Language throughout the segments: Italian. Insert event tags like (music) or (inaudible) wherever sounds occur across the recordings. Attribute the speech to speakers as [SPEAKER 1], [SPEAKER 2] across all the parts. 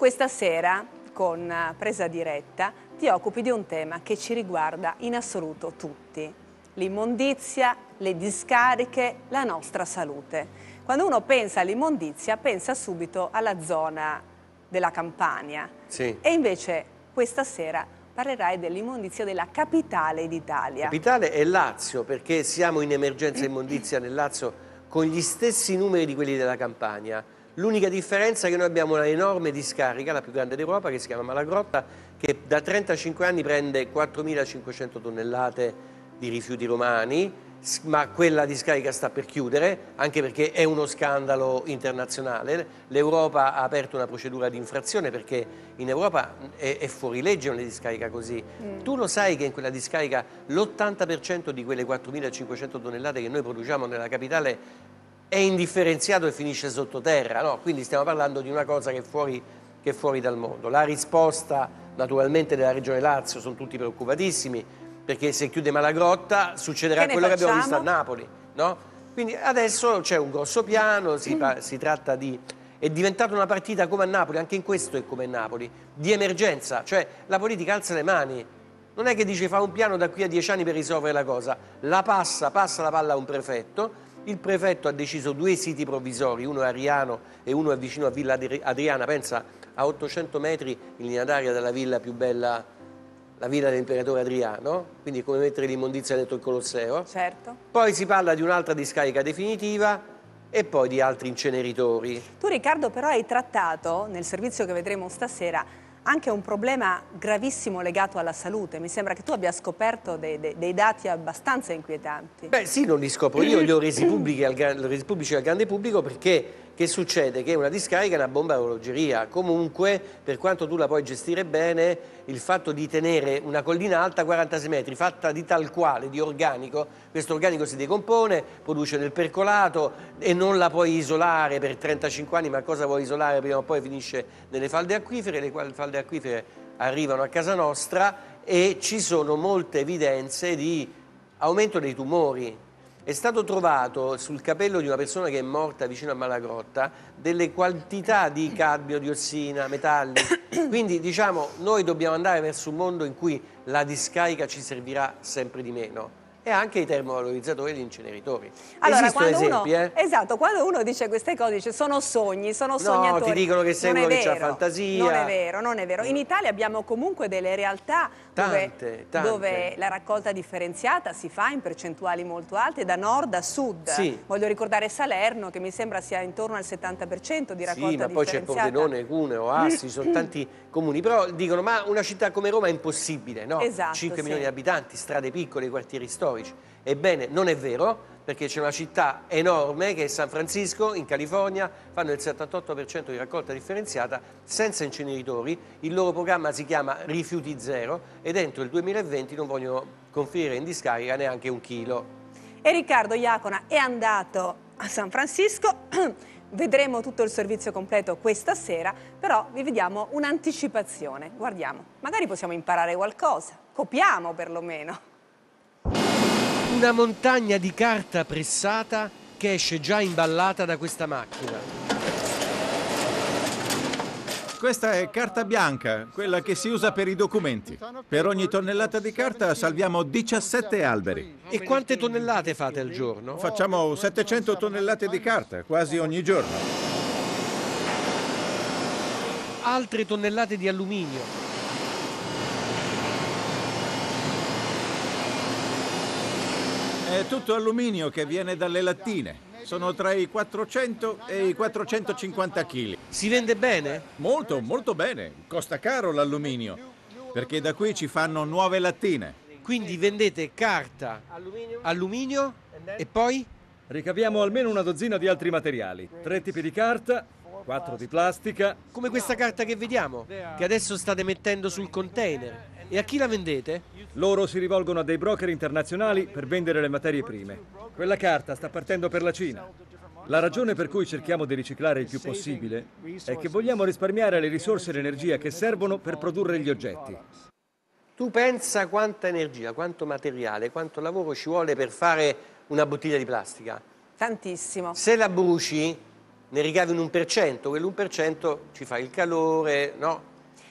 [SPEAKER 1] questa sera, con Presa Diretta, ti occupi di un tema che ci riguarda in assoluto tutti. L'immondizia, le discariche, la nostra salute. Quando uno pensa all'immondizia pensa subito alla zona della Campania.
[SPEAKER 2] Sì.
[SPEAKER 1] E invece questa sera parlerai dell'immondizia della capitale d'Italia.
[SPEAKER 2] Capitale è Lazio, perché siamo in emergenza immondizia nel Lazio con gli stessi numeri di quelli della Campania. L'unica differenza è che noi abbiamo una enorme discarica, la più grande d'Europa, che si chiama Malagrotta, che da 35 anni prende 4.500 tonnellate di rifiuti romani, ma quella discarica sta per chiudere, anche perché è uno scandalo internazionale. L'Europa ha aperto una procedura di infrazione perché in Europa è, è fuori legge una discarica così. Mm. Tu lo sai che in quella discarica l'80% di quelle 4.500 tonnellate che noi produciamo nella capitale è indifferenziato e finisce sottoterra, no? quindi stiamo parlando di una cosa che è, fuori, che è fuori dal mondo. La risposta naturalmente della Regione Lazio, sono tutti preoccupatissimi, perché se chiude Malagrotta succederà
[SPEAKER 1] che
[SPEAKER 2] quello che abbiamo visto a Napoli. No? Quindi adesso c'è un grosso piano, si, mm. si tratta di... È diventata una partita come a Napoli, anche in questo è come a Napoli, di emergenza, cioè la politica alza le mani, non è che dice fa un piano da qui a dieci anni per risolvere la cosa, la passa, passa la palla a un prefetto, il prefetto ha deciso due siti provvisori, uno a Ariano e uno vicino a Villa Adriana, pensa a 800 metri in linea d'aria dalla villa più bella la villa dell'imperatore Adriano, quindi come mettere l'immondizia dentro il Colosseo.
[SPEAKER 1] Certo.
[SPEAKER 2] Poi si parla di un'altra discarica definitiva e poi di altri inceneritori.
[SPEAKER 1] Tu Riccardo però hai trattato, nel servizio che vedremo stasera, anche un problema gravissimo legato alla salute. Mi sembra che tu abbia scoperto dei, dei, dei dati abbastanza inquietanti.
[SPEAKER 2] Beh sì, non li scopro io, li ho resi pubblici al, resi pubblici al grande pubblico perché che succede? Che una discarica è una bomba a orologeria. Comunque, per quanto tu la puoi gestire bene, il fatto di tenere una collina alta 46 metri, fatta di tal quale, di organico, questo organico si decompone, produce del percolato e non la puoi isolare per 35 anni, ma cosa vuoi isolare? Prima o poi finisce nelle falde acquifere, le falde acquifere arrivano a casa nostra e ci sono molte evidenze di aumento dei tumori, è stato trovato sul capello di una persona che è morta vicino a Malagrotta delle quantità di cadmio, diossina, metalli. (coughs) Quindi diciamo noi dobbiamo andare verso un mondo in cui la discarica ci servirà sempre di meno e anche i termovalorizzatori e gli inceneritori.
[SPEAKER 1] Allora,
[SPEAKER 2] Esistono
[SPEAKER 1] esempi,
[SPEAKER 2] uno, eh?
[SPEAKER 1] Esatto, quando uno dice queste cose dice sono sogni, sono sognatori.
[SPEAKER 2] No, ti dicono che sei uno che ha fantasia.
[SPEAKER 1] Non è vero, non è vero. In Italia abbiamo comunque delle realtà
[SPEAKER 2] tante,
[SPEAKER 1] dove,
[SPEAKER 2] tante.
[SPEAKER 1] dove, la raccolta differenziata si fa in percentuali molto alte da nord a sud.
[SPEAKER 2] Sì.
[SPEAKER 1] Voglio ricordare Salerno che mi sembra sia intorno al 70% di raccolta
[SPEAKER 2] sì, ma poi c'è Pordenone, Cuneo, Assi, (clears throat) sono tanti comuni. Però dicono ma una città come Roma è impossibile, no?
[SPEAKER 1] Esatto,
[SPEAKER 2] 5
[SPEAKER 1] sì.
[SPEAKER 2] milioni di abitanti, strade piccole, quartieri storici. Ebbene, non è vero, perché c'è una città enorme che è San Francisco, in California, fanno il 78% di raccolta differenziata senza inceneritori, il loro programma si chiama Rifiuti Zero ed entro il 2020 non vogliono conferire in discarica neanche un chilo.
[SPEAKER 1] E Riccardo Iacona è andato a San Francisco, (clears throat) vedremo tutto il servizio completo questa sera, però vi vediamo un'anticipazione, guardiamo, magari possiamo imparare qualcosa, copiamo perlomeno
[SPEAKER 2] una montagna di carta pressata che esce già imballata da questa macchina.
[SPEAKER 3] Questa è carta bianca, quella che si usa per i documenti. Per ogni tonnellata di carta salviamo 17 alberi.
[SPEAKER 2] E quante tonnellate fate al giorno?
[SPEAKER 3] Facciamo 700 tonnellate di carta, quasi ogni giorno.
[SPEAKER 2] Altre tonnellate di alluminio.
[SPEAKER 3] È tutto alluminio che viene dalle lattine. Sono tra i 400 e i 450 kg.
[SPEAKER 2] Si vende bene?
[SPEAKER 3] Molto, molto bene. Costa caro l'alluminio, perché da qui ci fanno nuove lattine.
[SPEAKER 2] Quindi vendete carta, alluminio e poi?
[SPEAKER 4] Ricaviamo almeno una dozzina di altri materiali. Tre tipi di carta, quattro di plastica.
[SPEAKER 2] Come questa carta che vediamo, che adesso state mettendo sul container. E a chi la vendete?
[SPEAKER 4] Loro si rivolgono a dei broker internazionali per vendere le materie prime. Quella carta sta partendo per la Cina. La ragione per cui cerchiamo di riciclare il più possibile è che vogliamo risparmiare le risorse e l'energia che servono per produrre gli oggetti.
[SPEAKER 2] Tu pensa quanta energia, quanto materiale, quanto lavoro ci vuole per fare una bottiglia di plastica?
[SPEAKER 1] Tantissimo.
[SPEAKER 2] Se la bruci ne ricavi un 1%, quell'1% ci fa il calore, no?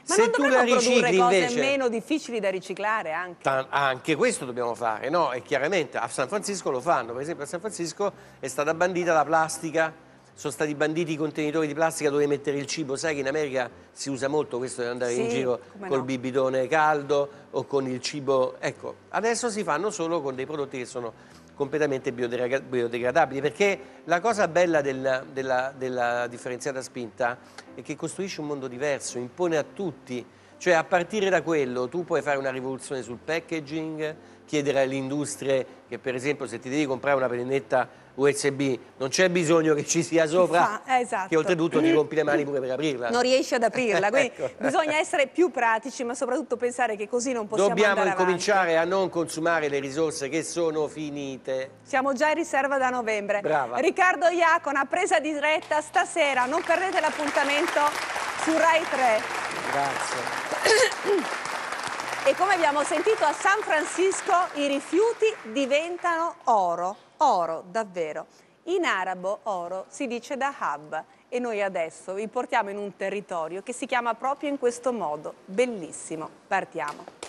[SPEAKER 1] Ma
[SPEAKER 2] Se
[SPEAKER 1] non
[SPEAKER 2] tu la ricicli
[SPEAKER 1] cose
[SPEAKER 2] invece...
[SPEAKER 1] meno difficili da riciclare anche?
[SPEAKER 2] Anche questo dobbiamo fare, no? E chiaramente a San Francisco lo fanno, per esempio a San Francisco è stata bandita la plastica, sono stati banditi i contenitori di plastica dove mettere il cibo, sai che in America si usa molto questo di andare in
[SPEAKER 1] Sì,
[SPEAKER 2] giro
[SPEAKER 1] come
[SPEAKER 2] col
[SPEAKER 1] no.
[SPEAKER 2] bibitone caldo o con il cibo, ecco, adesso si fanno solo con dei prodotti che sono completamente biodegradabili, perché la cosa bella del- della, della differenziata spinta è che costruisce un mondo diverso, impone a tutti cioè a partire da quello tu puoi fare una rivoluzione sul packaging, chiedere alle industrie che per esempio se ti devi comprare una pennetta USB non c'è bisogno che ci sia sopra,
[SPEAKER 1] fa, esatto.
[SPEAKER 2] che oltretutto ti rompi le mani pure per aprirla.
[SPEAKER 1] Non riesci ad aprirla, quindi (laughs)
[SPEAKER 2] Ecco.
[SPEAKER 1] bisogna essere più pratici, ma soprattutto pensare che così non possiamo
[SPEAKER 2] Dobbiamo
[SPEAKER 1] andare avanti.
[SPEAKER 2] incominciare a non consumare le risorse che sono finite.
[SPEAKER 1] Siamo già in riserva da novembre.
[SPEAKER 2] Brava.
[SPEAKER 1] Riccardo Iacona, presa diretta stasera, non perdete l'appuntamento su Rai 3.
[SPEAKER 2] Grazie.
[SPEAKER 1] E come abbiamo sentito a San Francisco i rifiuti diventano oro, oro davvero. In arabo oro si dice dahab e noi adesso vi portiamo in un territorio che si chiama proprio in questo modo, bellissimo. Partiamo.